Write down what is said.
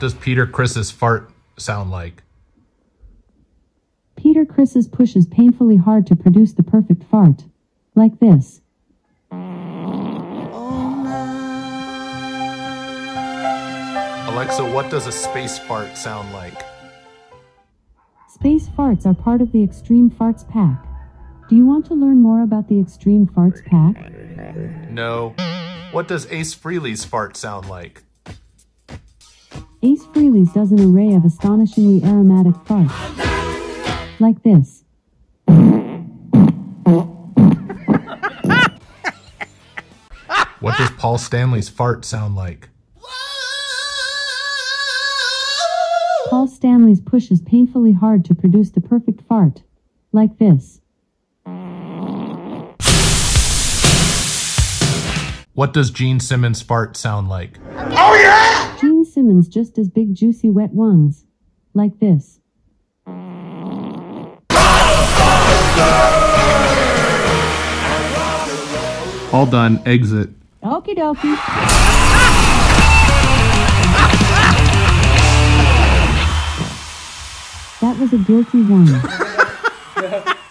does Peter Criss's fart sound like? Peter Criss's pushes painfully hard to produce the perfect fart. Like this. Alexa, what does a space fart sound like? Space farts are part of the Extreme Farts pack. Do you want to learn more about the Extreme Farts pack? No. What does Ace Frehley's fart sound like? Ace Frehley's does an array of astonishingly aromatic farts. Like this. What does Paul Stanley's fart sound like? Paul Stanley's pushes painfully hard to produce the perfect fart. Like this. What does Gene Simmons' fart sound like? Oh yeah! Gene Simmons just as big juicy wet ones. Like this. All done. Exit. Okie dokie. That was a guilty one.